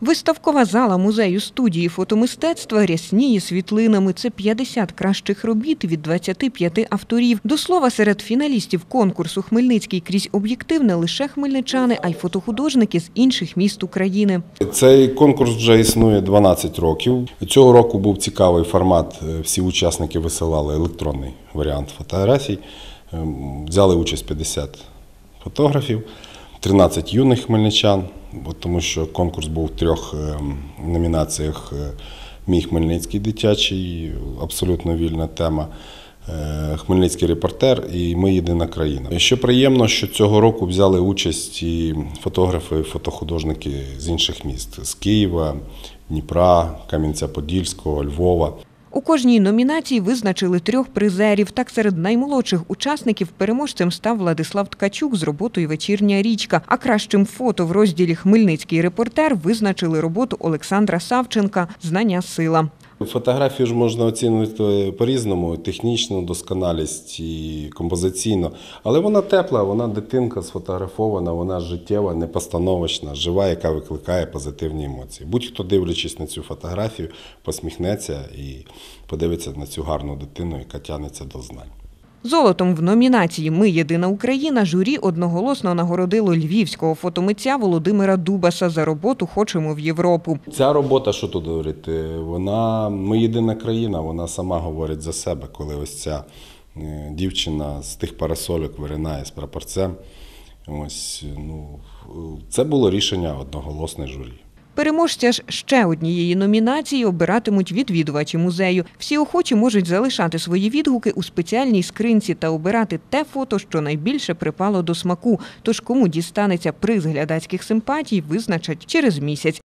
Виставкова зала музею студії фотомистецтва рясніє світлинами. Це 50 кращих робіт від 25 авторів. До слова, серед фіналістів конкурсу Хмельницький крізь об'єктив не лише хмельничани, а й фотохудожники з інших міст України. Цей конкурс вже існує 12 років. Цього року був цікавий формат. Всі учасники висилали електронний варіант фотографій. Ем, Взяли участь 50 фотографів, 13 юних хмельничан, тому що конкурс був в трьох ем, номінаціях. Е, Мій Хмельницький дитячий, абсолютно вільна тема. е, Хмельницький репортер і Ми єдина країна. Що приємно, що цього року взяли участь і фотографи, фотохудожники з інших міст з Києва, Дніпра, Кам'янця-Подільського, Львова. У кожній номінації визначили трьох призерів. Так, серед наймолодших учасників переможцем став Владислав Ткачук з роботою Вечірня річка. А кращим фото в розділі Хмельницький репортер визначили роботу Олександра Савченка Знання сила. Фотографію ж можна оцінити по-різному, технічну досконалість і композиційно. Але вона тепла, вона дитинка сфотографована, вона життєва, непостановочна, жива, яка викликає позитивні емоції. Будь-хто, дивлячись на цю фотографію, посміхнеться і подивиться на цю гарну дитину, яка тягнеться до знань. Золотом в номінації Ми єдина Україна журі одноголосно нагородило львівського фотомитця Володимира Дубаса за роботу Хочемо в Європу. Ця робота, що тут говорити, вона ми єдина країна, вона сама говорить за себе, коли ось ця е, дівчина з тих парасольок виринає з прапорцем. Ось ну це було рішення одноголосне журі. Переможця ж ще однієї номінації обиратимуть відвідувачі музею. Всі охочі можуть залишати свої відгуки у спеціальній скринці та обирати те фото, що найбільше припало до смаку. Тож кому дістанеться приз глядацьких симпатій, визначать через місяць.